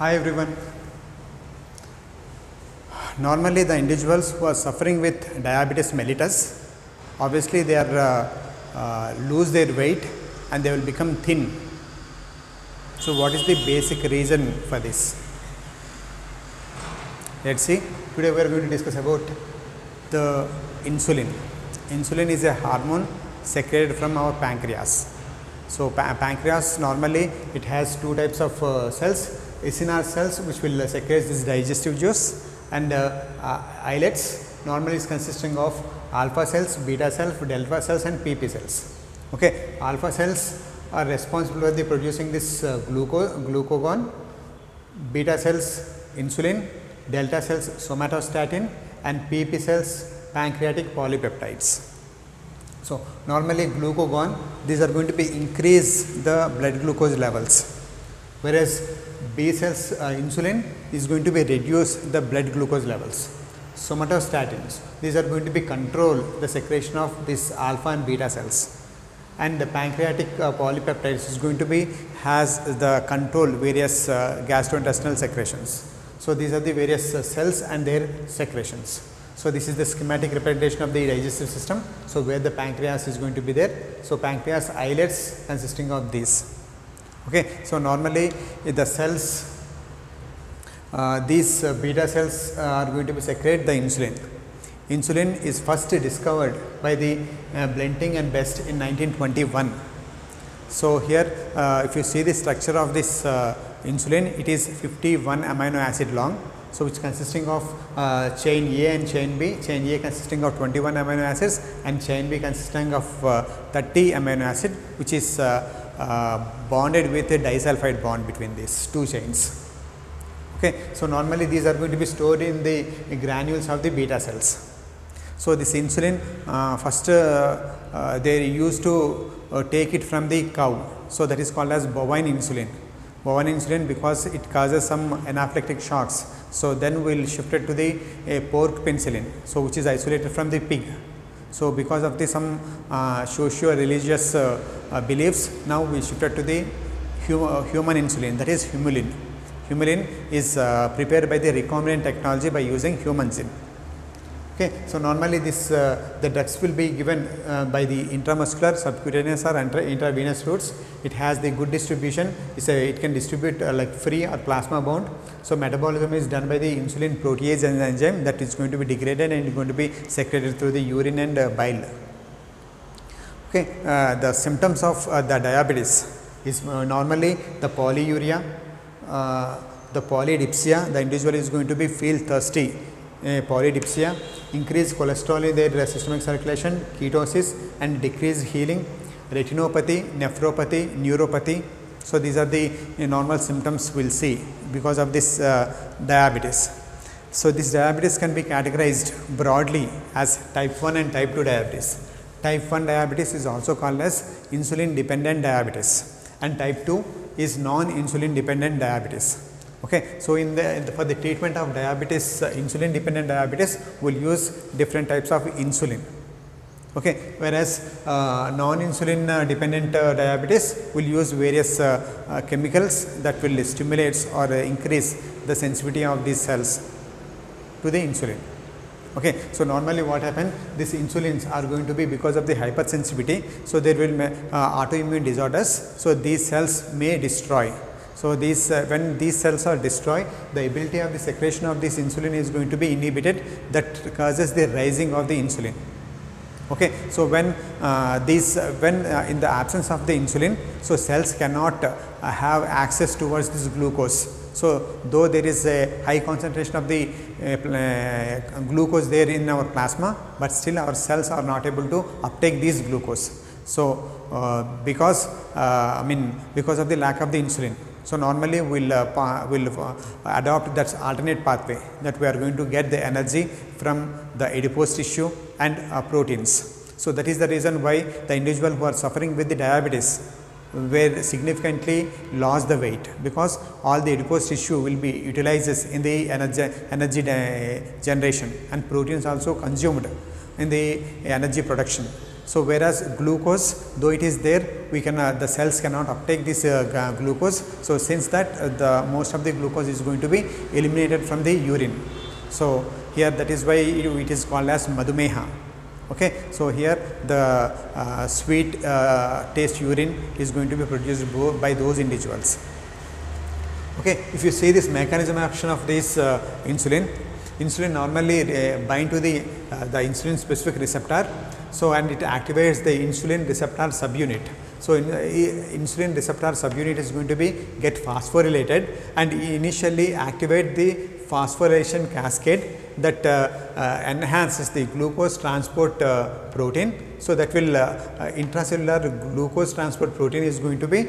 Hi everyone. Normally the individuals who are suffering with diabetes mellitus, obviously they are uh, uh, lose their weight and they will become thin. So what is the basic reason for this? Let's see. Today we are going to discuss about the insulin. Insulin is a hormone secreted from our pancreas. So pa- pancreas normally it has two types of uh, cells, acinar cells which will secrete this digestive juice and uh, uh, islets normally is consisting of alpha cells, beta cells, delta cells and PP cells. Okay. Alpha cells are responsible for the producing this uh, gluco- glucagon, beta cells insulin, delta cells somatostatin and PP cells pancreatic polypeptides. So, normally glucagon these are going to be increase the blood glucose levels whereas B cells uh, insulin is going to be reduce the blood glucose levels. Somatostatins these are going to be control the secretion of this alpha and beta cells and the pancreatic uh, polypeptides is going to be has the control various uh, gastrointestinal secretions. So, these are the various uh, cells and their secretions. So, this is the schematic representation of the digestive system. So, where the pancreas is going to be there. So, pancreas islets consisting of these. Okay. So, normally the cells uh, these uh, beta cells are going to be secrete the insulin. Insulin is first discovered by the uh, Banting and Best in 1921. So, here uh, if you see the structure of this uh, insulin, it is 51 amino acid long. So, which consisting of uh, chain A and chain B, chain A consisting of 21 amino acids and chain B consisting of uh, 30 amino acid which is uh, bonded with a disulfide bond between these two chains. Okay. So, normally these are going to be stored in the granules of the beta cells. So, this insulin uh, first uh, uh, they used to uh, take it from the cow. So, that is called as bovine insulin. Bovine insulin because it causes some anaphylactic shocks. So, then we will shift it to the uh, porcine insulin. So, which is isolated from the pig. So, because of the some uh, socio-religious uh, uh, beliefs now we shifted to the hum human insulin that is humulin. Humulin is uh, prepared by the recombinant technology by using human gene. Okay. So, normally this uh, the drugs will be given uh, by the intramuscular, subcutaneous or intra intravenous routes. It has the good distribution, it's a, it can distribute uh, like free or plasma bound. So, metabolism is done by the insulin protease enzyme that is going to be degraded and going to be secreted through the urine and uh, bile. Okay. Uh, the symptoms of uh, the diabetes is normally the polyuria, the polydipsia, the individual is going to be feel thirsty, polydipsia, increased cholesterol in their systemic circulation, ketosis and decreased healing, retinopathy, nephropathy, neuropathy. So, these are the uh, normal symptoms we will see because of this uh, diabetes. So, this diabetes can be categorized broadly as type 1 and type 2 diabetes. Type 1 diabetes is also called as insulin dependent diabetes and type 2 is non insulin dependent diabetes. Okay. So, in the, for the treatment of diabetes uh, insulin dependent diabetes we will use different types of insulin. Okay. Whereas, uh, non insulin uh, dependent uh, diabetes will use various uh, chemicals that will stimulate or increase the sensitivity of these cells to the insulin. Okay. So, normally what happens these insulins are going to be because of the hypersensitivity. So, there will uh, autoimmune disorders. So, these cells may destroy. So, these uh, when these cells are destroyed the ability of the secretion of this insulin is going to be inhibited that causes the rising of the insulin. Okay. So, when uh, these uh, when uh, in the absence of the insulin, so cells cannot uh, have access towards this glucose. So, though there is a high concentration of the uh, glucose there in our plasma, but still our cells are not able to uptake this glucose. So, because I mean because of the lack of the insulin. So, normally we will uh, will uh, adopt that alternate pathway that we are going to get the energy from the adipose tissue and uh, proteins. So, that is the reason why the individual who are suffering with the diabetes where significantly lost the weight because all the adipose tissue will be utilized in the energy, energy generation and proteins also consumed in the energy production. So, whereas glucose though it is there we can uh, the cells cannot uptake this uh, glucose. So, since that uh, the most of the glucose is going to be eliminated from the urine. So, here that is why it, is called as madhumeha. Okay. So, here the uh, sweet uh, taste urine is going to be produced by those individuals. Okay. If you see this mechanism action of this uh, insulin, insulin normally bind to the, the insulin specific receptor so, and it activates the insulin receptor subunit. So, in, uh, insulin receptor subunit is going to be get phosphorylated and initially activate the phosphorylation cascade that uh, uh, enhances the glucose transport uh, protein. So, that will uh, intracellular glucose transport protein is going to be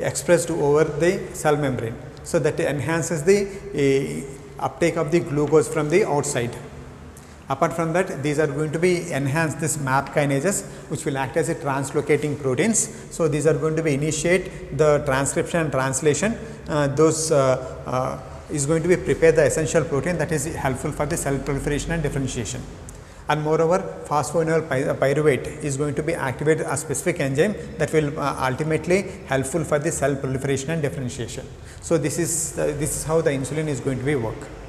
expressed over the cell membrane. So, that enhances the uptake of the glucose from the outside. Apart from that, these are going to be enhance this MAP kinases, which will act as a translocating proteins. So, these are going to be initiate the transcription and translation. Uh, those uh, uh, is going to be prepare the essential protein that is helpful for the cell proliferation and differentiation. And moreover, phosphoenol pyruvate is going to be activate a specific enzyme that will uh, ultimately helpful for the cell proliferation and differentiation. So, this is uh, this is how the insulin is going to be work.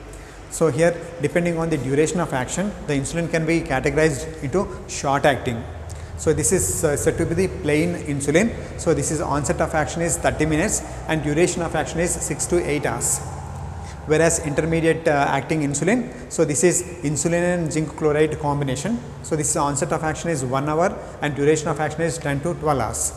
So, here depending on the duration of action the insulin can be categorized into short acting. So, this is uh, said to be the plain insulin. So, this is onset of action is 30 minutes and duration of action is 6 to 8 hours. Whereas, intermediate uh, acting insulin, so this is insulin and zinc chloride combination. So, this onset of action is 1 hour and duration of action is 10 to 12 hours.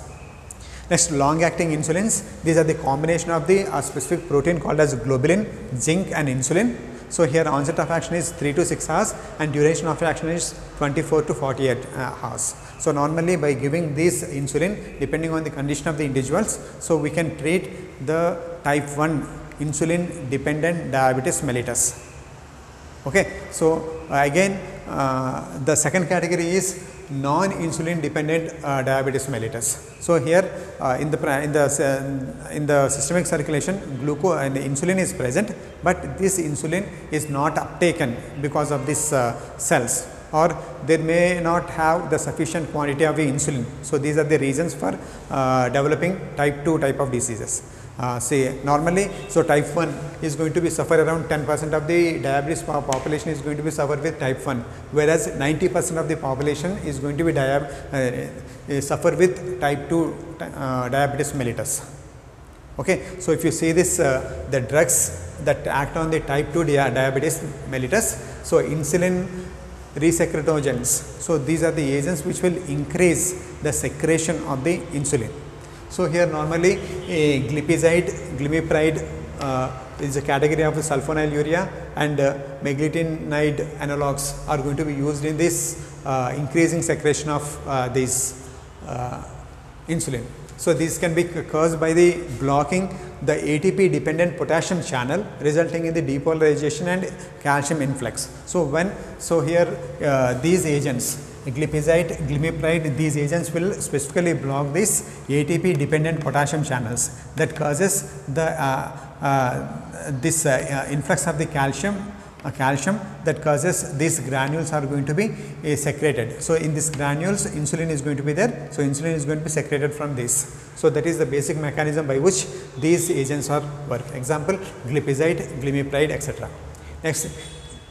Next long acting insulins, these are the combination of the uh, specific protein called as globulin, zinc and insulin so, here onset of action is 3 to 6 hours and duration of action is 24 to 48 uh, hours. So, normally by giving this insulin depending on the condition of the individuals, so we can treat the type 1 insulin dependent diabetes mellitus. Okay. So, again uh, the second category is non-insulin dependent uh, diabetes mellitus. So, here uh, in the in the uh, in the systemic circulation glucose and insulin is present, but this insulin is not uptaken because of these uh, cells or they may not have the sufficient quantity of insulin. So, these are the reasons for uh, developing type 2 type of diseases uh, say normally. So, type 1 is going to be suffer around 10 percent of the diabetes population is going to be suffer with type 1 whereas 90 percent of the population is going to be uh, suffer with type 2 uh, diabetes mellitus. Okay. So, if you see this uh, the drugs that act on the type 2 dia diabetes mellitus. So, insulin resecretogens. So, these are the agents which will increase the secretion of the insulin. So, here normally a glipizide, glimepiride uh, is a category of sulfonylurea and uh, meglitinide analogs are going to be used in this uh, increasing secretion of uh, this uh, insulin. So, this can be caused by the blocking the ATP dependent potassium channel resulting in the depolarization and calcium influx. So, when so here uh, these agents glipizide, glimepiride these agents will specifically block this ATP dependent potassium channels that causes the uh, uh, this uh, uh, influx of the calcium uh, calcium that causes these granules are going to be uh, secreted. So, in these granules insulin is going to be there. So, insulin is going to be secreted from this. So, that is the basic mechanism by which these agents are work example glipizide, glimepiride etc. Next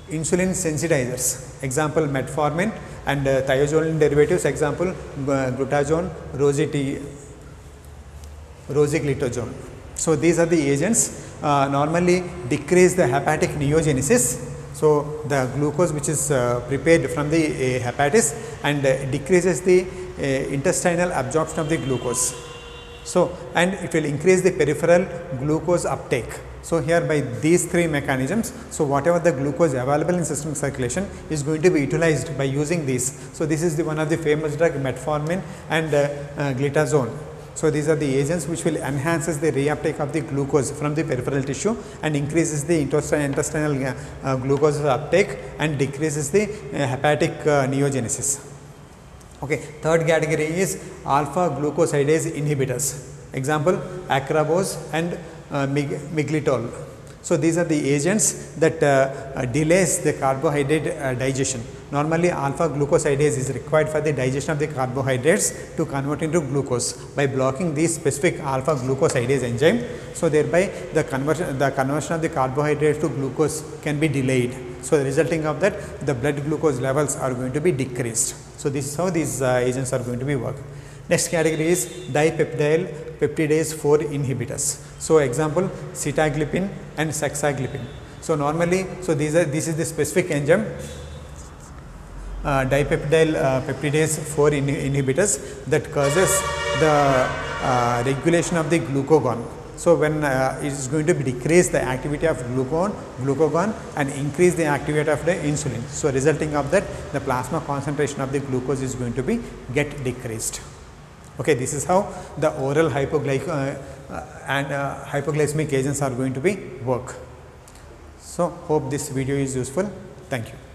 insulin sensitizers example metformin and uh, thiazolone derivatives example uh, glutazone, rositi, rosiglitazone. So, these are the agents uh, normally decrease the hepatic neogenesis. So, the glucose which is uh, prepared from the uh, hepatis and uh, decreases the intestinal absorption of the glucose. So, and it will increase the peripheral glucose uptake. So, here by these three mechanisms, so whatever the glucose available in system circulation is going to be utilized by using these. So, this is the one of the famous drug metformin and uh, uh, glitazone. So, these are the agents which will enhances the reuptake of the glucose from the peripheral tissue and increases the intestinal uh, uh, glucose uptake and decreases the uh, hepatic uh, neogenesis. Okay. Third category is alpha glucosidase inhibitors. Example acarbose and uh, So, these are the agents that uh, uh, delays the carbohydrate digestion. Normally alpha glucosidase is required for the digestion of the carbohydrates to convert into glucose by blocking the specific alpha glucosidase enzyme. So, thereby the conversion the conversion of the carbohydrates to glucose can be delayed. So, the resulting of that the blood glucose levels are going to be decreased. So, this is how these uh, agents are going to be work. Next category is dipeptidyl peptidase 4 inhibitors. So, example sitagliptin and saxagliptin. So, normally, so these are this is the specific enzyme uh, dipeptidyl uh, peptidase 4 in inhibitors that causes the uh, regulation of the glucagon. So, when uh, it is going to decrease the activity of glucagon, glucagon and increase the activity of the insulin. So, resulting of that the plasma concentration of the glucose is going to be get decreased. Okay, this is how the oral hypoglyc uh, uh, and hypoglycemic agents are going to be work. So, hope this video is useful. Thank you.